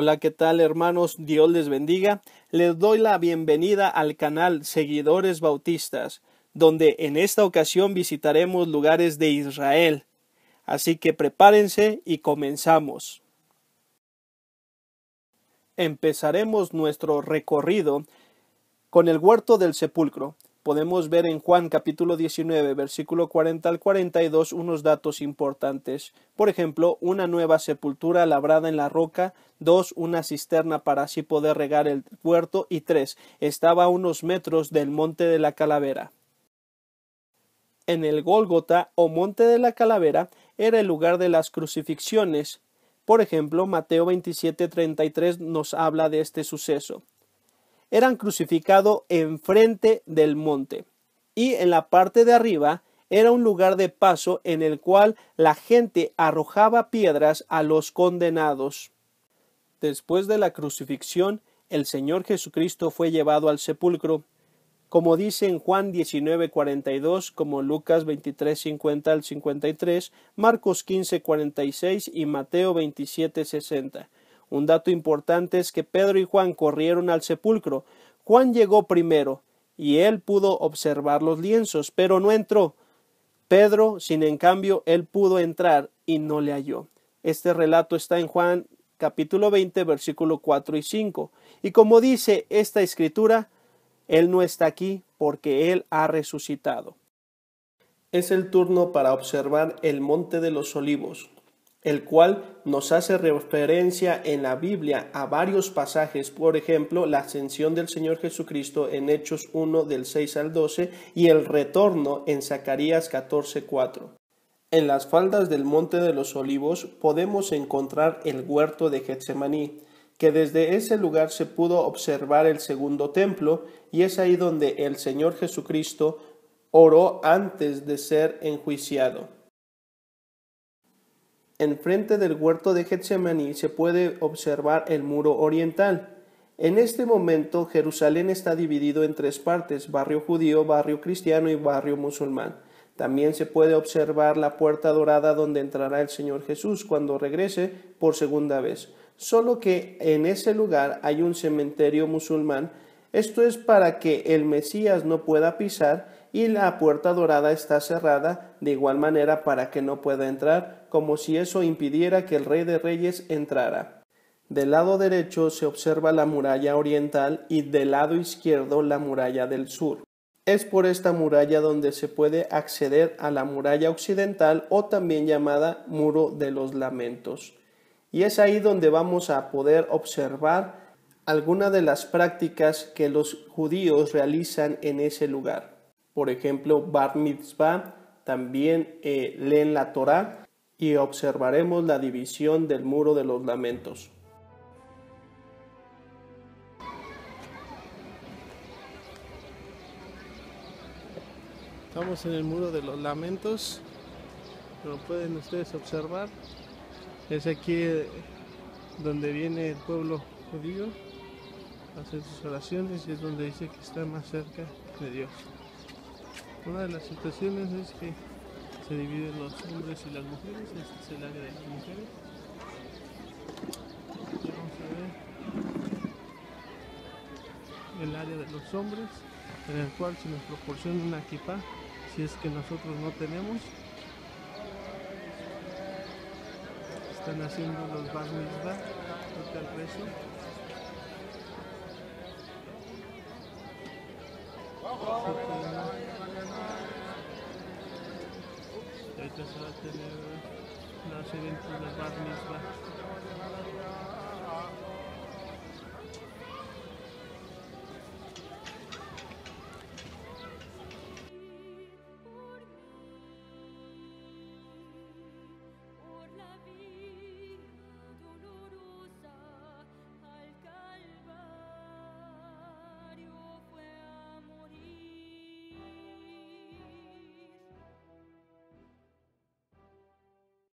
Hola, ¿qué tal hermanos? Dios les bendiga. Les doy la bienvenida al canal Seguidores Bautistas, donde en esta ocasión visitaremos lugares de Israel. Así que prepárense y comenzamos. Empezaremos nuestro recorrido con el huerto del sepulcro podemos ver en Juan capítulo 19, versículo 40 al 42 unos datos importantes. Por ejemplo, una nueva sepultura labrada en la roca, dos, una cisterna para así poder regar el huerto y tres, estaba a unos metros del monte de la calavera. En el Gólgota o monte de la calavera era el lugar de las crucifixiones. Por ejemplo, Mateo 27:33 nos habla de este suceso eran crucificados enfrente del monte y en la parte de arriba era un lugar de paso en el cual la gente arrojaba piedras a los condenados. Después de la crucifixión, el Señor Jesucristo fue llevado al sepulcro, como dice en Juan 19:42, como Lucas 23:50 al 53, Marcos 15:46 y Mateo 27:60. Un dato importante es que Pedro y Juan corrieron al sepulcro. Juan llegó primero, y él pudo observar los lienzos, pero no entró. Pedro, sin en cambio, él pudo entrar y no le halló. Este relato está en Juan capítulo 20, versículo 4 y 5. Y como dice esta escritura, Él no está aquí porque Él ha resucitado. Es el turno para observar el monte de los olivos el cual nos hace referencia en la Biblia a varios pasajes, por ejemplo, la ascensión del Señor Jesucristo en Hechos 1 del 6 al 12 y el retorno en Zacarías 14 4. En las faldas del Monte de los Olivos podemos encontrar el huerto de Getsemaní, que desde ese lugar se pudo observar el segundo templo, y es ahí donde el Señor Jesucristo oró antes de ser enjuiciado. Enfrente del huerto de Getsemaní se puede observar el muro oriental. En este momento Jerusalén está dividido en tres partes, barrio judío, barrio cristiano y barrio musulmán. También se puede observar la puerta dorada donde entrará el Señor Jesús cuando regrese por segunda vez. Solo que en ese lugar hay un cementerio musulmán. Esto es para que el Mesías no pueda pisar y la puerta dorada está cerrada de igual manera para que no pueda entrar, como si eso impidiera que el Rey de Reyes entrara. Del lado derecho se observa la muralla oriental y del lado izquierdo la muralla del sur. Es por esta muralla donde se puede acceder a la muralla occidental o también llamada Muro de los Lamentos. Y es ahí donde vamos a poder observar algunas de las prácticas que los judíos realizan en ese lugar por ejemplo, Bar Mitzvah, también eh, leen la Torah y observaremos la división del muro de los lamentos. Estamos en el muro de los lamentos, como pueden ustedes observar, es aquí eh, donde viene el pueblo judío a hacer sus oraciones y es donde dice que está más cerca de Dios. Una de las situaciones es que se dividen los hombres y las mujeres. Este es el área de las mujeres. vamos a ver el área de los hombres, en el cual se nos proporciona una equipa, si es que nosotros no tenemos. Están haciendo los bar mitzvah, el rezo. Ahorita se va a tener los eventos de Bar Mitzvah.